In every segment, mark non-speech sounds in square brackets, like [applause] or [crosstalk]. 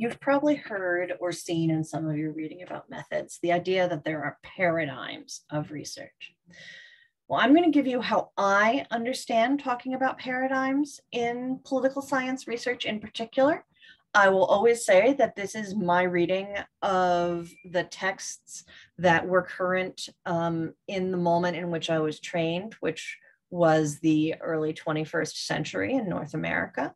You've probably heard or seen in some of your reading about methods the idea that there are paradigms of research. Well, I'm going to give you how I understand talking about paradigms in political science research in particular. I will always say that this is my reading of the texts that were current um, in the moment in which I was trained, which was the early 21st century in North America.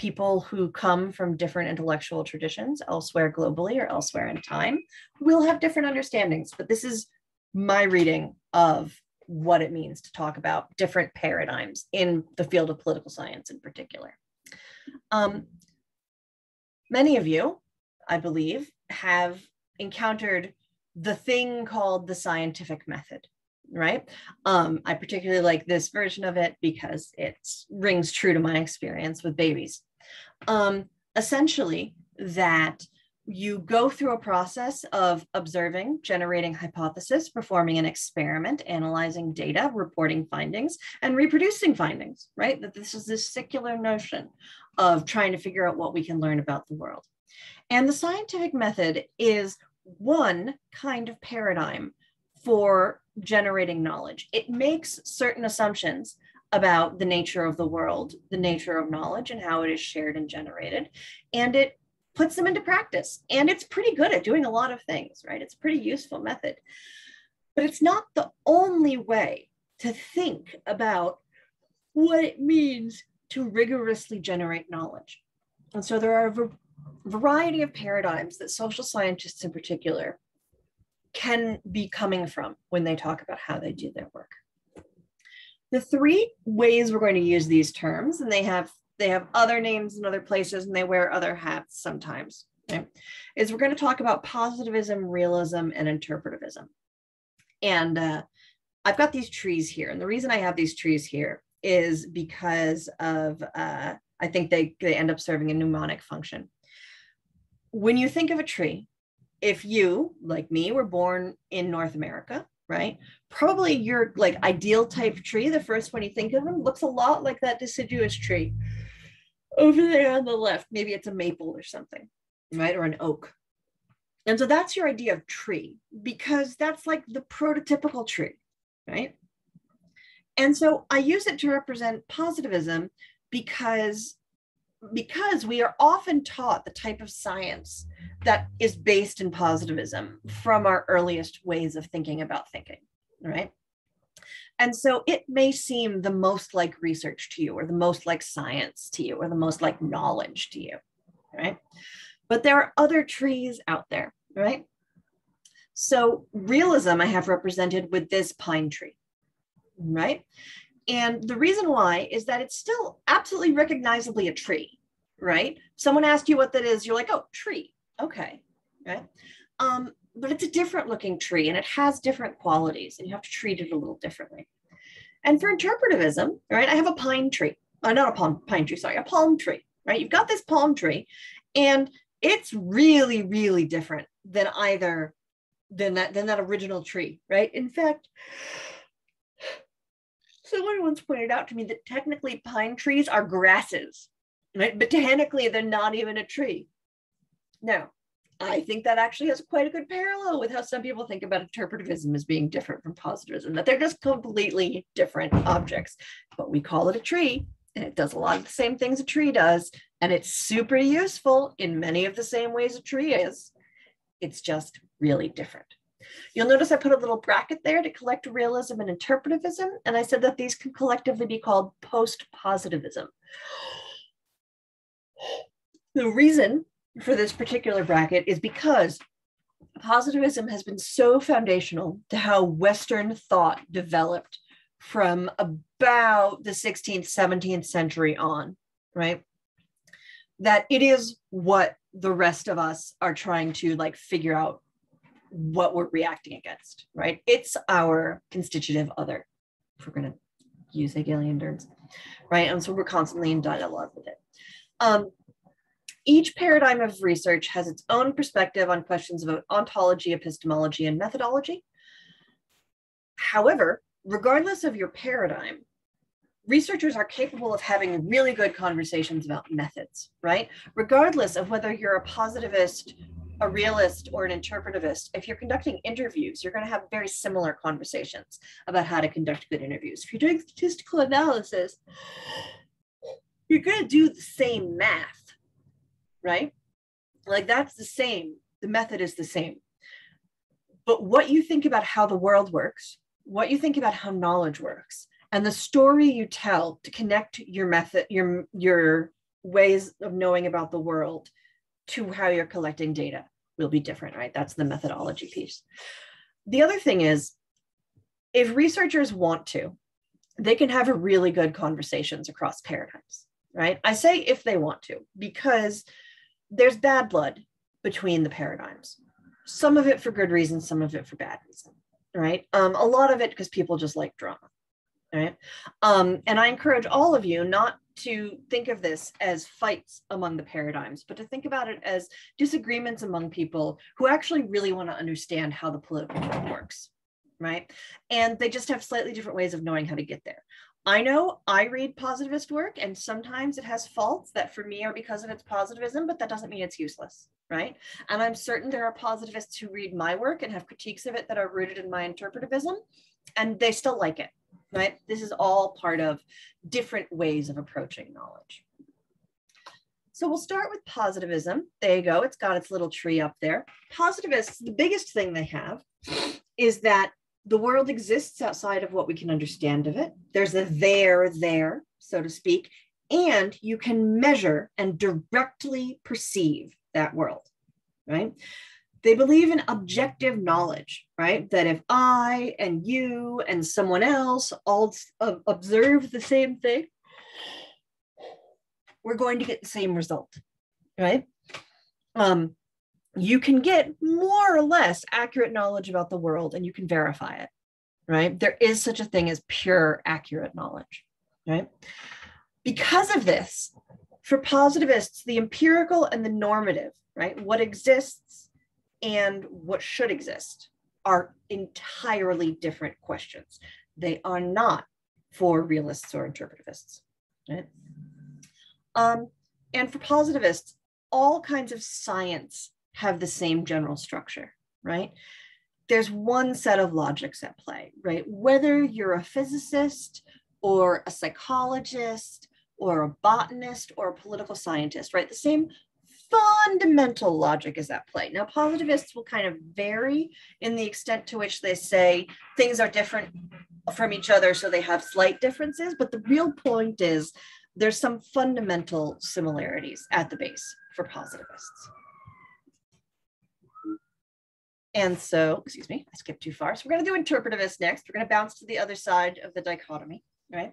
People who come from different intellectual traditions elsewhere globally or elsewhere in time will have different understandings, but this is my reading of what it means to talk about different paradigms in the field of political science in particular. Um, many of you, I believe, have encountered the thing called the scientific method, right? Um, I particularly like this version of it because it rings true to my experience with babies. Um, essentially, that you go through a process of observing, generating hypothesis, performing an experiment, analyzing data, reporting findings, and reproducing findings, right? That this is this secular notion of trying to figure out what we can learn about the world. And the scientific method is one kind of paradigm for generating knowledge. It makes certain assumptions about the nature of the world, the nature of knowledge, and how it is shared and generated. And it puts them into practice. And it's pretty good at doing a lot of things, right? It's a pretty useful method. But it's not the only way to think about what it means to rigorously generate knowledge. And so there are a variety of paradigms that social scientists in particular can be coming from when they talk about how they do their work. The three ways we're going to use these terms, and they have they have other names in other places and they wear other hats sometimes. Okay? Is we're going to talk about positivism, realism, and interpretivism. And uh, I've got these trees here. And the reason I have these trees here is because of, uh, I think they, they end up serving a mnemonic function. When you think of a tree, if you, like me, were born in North America, right? Probably your like ideal type tree, the first one you think of them, looks a lot like that deciduous tree over there on the left, maybe it's a maple or something, right? Or an oak. And so that's your idea of tree because that's like the prototypical tree, right? And so I use it to represent positivism because because we are often taught the type of science that is based in positivism from our earliest ways of thinking about thinking, right? And so it may seem the most like research to you, or the most like science to you, or the most like knowledge to you, right? But there are other trees out there, right? So realism I have represented with this pine tree, right? And the reason why is that it's still absolutely recognizably a tree, right? Someone asked you what that is, you're like, oh, tree. Okay, right? Um, but it's a different looking tree and it has different qualities and you have to treat it a little differently. And for interpretivism, right, I have a pine tree, uh, not a palm, pine tree, sorry, a palm tree, right? You've got this palm tree and it's really, really different than either than that than that original tree, right? In fact, someone once pointed out to me that technically pine trees are grasses, right? Botanically, they're not even a tree. Now, I think that actually has quite a good parallel with how some people think about interpretivism as being different from positivism, that they're just completely different objects. But we call it a tree, and it does a lot of the same things a tree does, and it's super useful in many of the same ways a tree is. It's just really different. You'll notice I put a little bracket there to collect realism and interpretivism, and I said that these can collectively be called post-positivism. [gasps] The reason for this particular bracket is because positivism has been so foundational to how Western thought developed from about the 16th, 17th century on, right? That it is what the rest of us are trying to like figure out what we're reacting against, right? It's our constitutive other, if we're going to use Hegelian terms, right? And so we're constantly in dialogue with it. Um, each paradigm of research has its own perspective on questions about ontology, epistemology, and methodology. However, regardless of your paradigm, researchers are capable of having really good conversations about methods, right? Regardless of whether you're a positivist, a realist, or an interpretivist, if you're conducting interviews, you're going to have very similar conversations about how to conduct good interviews. If you're doing statistical analysis, you're going to do the same math, right? Like that's the same. The method is the same. But what you think about how the world works, what you think about how knowledge works, and the story you tell to connect your method your your ways of knowing about the world to how you're collecting data will be different right that's the methodology piece the other thing is if researchers want to they can have a really good conversations across paradigms right i say if they want to because there's bad blood between the paradigms some of it for good reason some of it for bad reason right um, a lot of it because people just like drama right? Um, and I encourage all of you not to think of this as fights among the paradigms, but to think about it as disagreements among people who actually really want to understand how the political world works, right? And they just have slightly different ways of knowing how to get there. I know I read positivist work, and sometimes it has faults that for me are because of its positivism, but that doesn't mean it's useless, right? And I'm certain there are positivists who read my work and have critiques of it that are rooted in my interpretivism, and they still like it right? This is all part of different ways of approaching knowledge. So we'll start with positivism. There you go. It's got its little tree up there. Positivists, the biggest thing they have is that the world exists outside of what we can understand of it. There's a there there, so to speak, and you can measure and directly perceive that world, right? they believe in objective knowledge, right? That if I and you and someone else all observe the same thing, we're going to get the same result, right? Um, you can get more or less accurate knowledge about the world and you can verify it, right? There is such a thing as pure accurate knowledge, right? Because of this, for positivists, the empirical and the normative, right? What exists and what should exist are entirely different questions. They are not for realists or interpretivists. Right? Um, and for positivists, all kinds of science have the same general structure, right? There's one set of logics at play, right? Whether you're a physicist or a psychologist or a botanist or a political scientist, right? The same fundamental logic is at play. Now, positivists will kind of vary in the extent to which they say things are different from each other, so they have slight differences. But the real point is there's some fundamental similarities at the base for positivists. And so, excuse me, I skipped too far. So we're going to do interpretivists next. We're going to bounce to the other side of the dichotomy, right?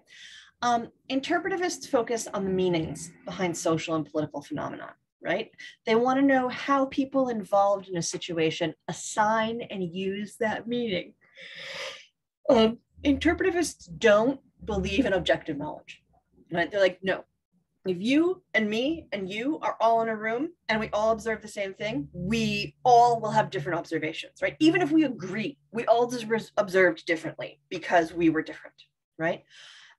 Um, interpretivists focus on the meanings behind social and political phenomena right? They want to know how people involved in a situation assign and use that meaning. Um, interpretivists don't believe in objective knowledge. Right? They're like, no, if you and me and you are all in a room and we all observe the same thing, we all will have different observations, right? Even if we agree, we all just observed differently because we were different, right?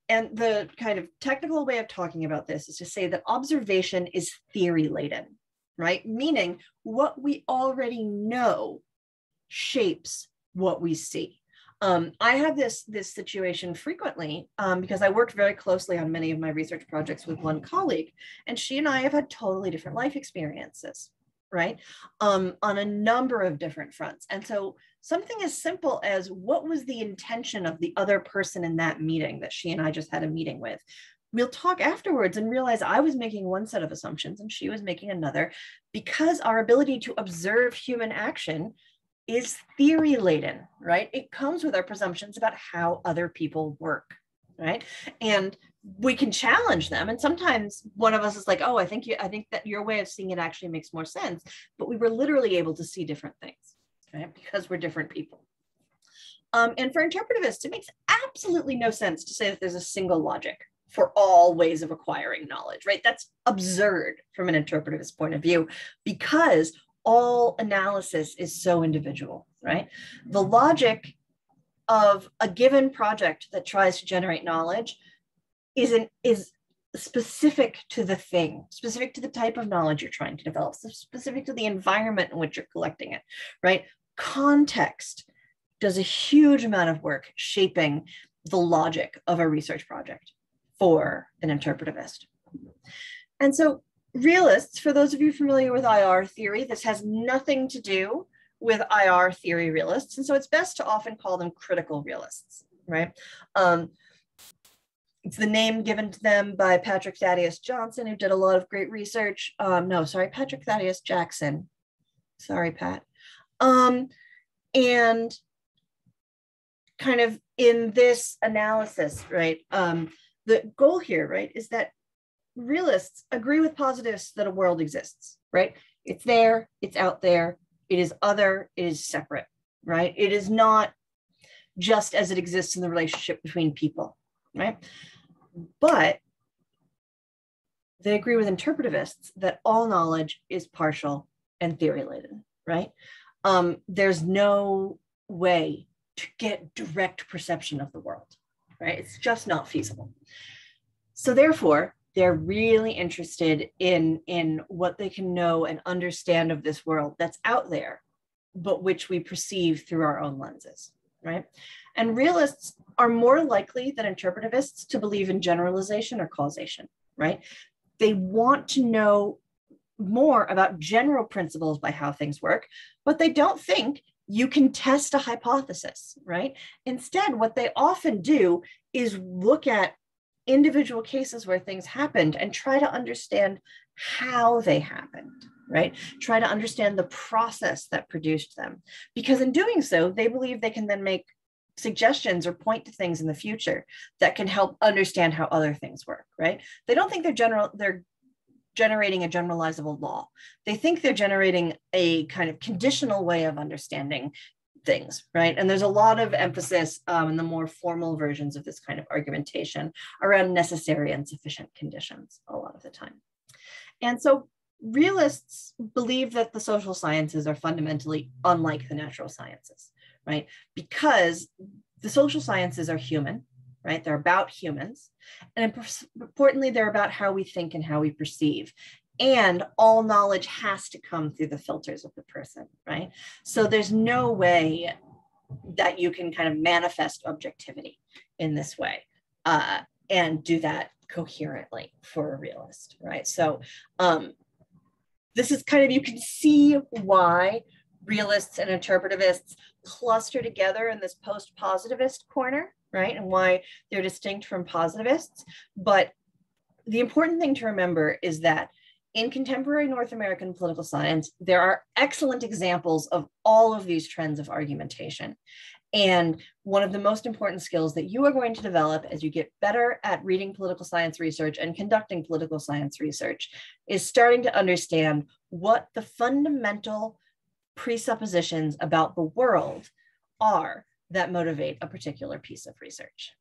And the kind of technical way of talking about this is to say that observation is theory laden, right? Meaning what we already know shapes what we see. Um, I have this this situation frequently um, because I worked very closely on many of my research projects with one colleague, and she and I have had totally different life experiences, right? Um, on a number of different fronts. And so something as simple as what was the intention of the other person in that meeting that she and I just had a meeting with. We'll talk afterwards and realize I was making one set of assumptions and she was making another because our ability to observe human action is theory laden, right? It comes with our presumptions about how other people work, right? And we can challenge them and sometimes one of us is like oh i think you i think that your way of seeing it actually makes more sense but we were literally able to see different things right? Because we're different people. Um, and for interpretivists, it makes absolutely no sense to say that there's a single logic for all ways of acquiring knowledge, right? That's absurd from an interpretivist point of view because all analysis is so individual, right? The logic of a given project that tries to generate knowledge is an is specific to the thing, specific to the type of knowledge you're trying to develop, specific to the environment in which you're collecting it, right? Context does a huge amount of work shaping the logic of a research project for an interpretivist. And so realists, for those of you familiar with IR theory, this has nothing to do with IR theory realists. And so it's best to often call them critical realists, right? Um, it's the name given to them by Patrick Thaddeus Johnson, who did a lot of great research. Um, no, sorry, Patrick Thaddeus Jackson. Sorry, Pat. Um, and kind of in this analysis, right, um, the goal here, right, is that realists agree with positivists that a world exists, right? It's there, it's out there, it is other, it is separate, right? It is not just as it exists in the relationship between people, right? But they agree with interpretivists that all knowledge is partial and theory laden, right? Um, there's no way to get direct perception of the world, right? It's just not feasible. So therefore, they're really interested in, in what they can know and understand of this world that's out there, but which we perceive through our own lenses, right? And realists are more likely than interpretivists to believe in generalization or causation, right? They want to know more about general principles by how things work, but they don't think you can test a hypothesis, right? Instead, what they often do is look at individual cases where things happened and try to understand how they happened, right? Try to understand the process that produced them. Because in doing so, they believe they can then make suggestions or point to things in the future that can help understand how other things work, right? They don't think they're general, they're generating a generalizable law. They think they're generating a kind of conditional way of understanding things, right? And there's a lot of emphasis um, in the more formal versions of this kind of argumentation around necessary and sufficient conditions a lot of the time. And so realists believe that the social sciences are fundamentally unlike the natural sciences right? Because the social sciences are human, right? They're about humans. And importantly, they're about how we think and how we perceive. And all knowledge has to come through the filters of the person, right? So there's no way that you can kind of manifest objectivity in this way uh, and do that coherently for a realist, right? So um, this is kind of, you can see why realists and interpretivists cluster together in this post-positivist corner, right? And why they're distinct from positivists. But the important thing to remember is that in contemporary North American political science, there are excellent examples of all of these trends of argumentation. And one of the most important skills that you are going to develop as you get better at reading political science research and conducting political science research is starting to understand what the fundamental presuppositions about the world are that motivate a particular piece of research.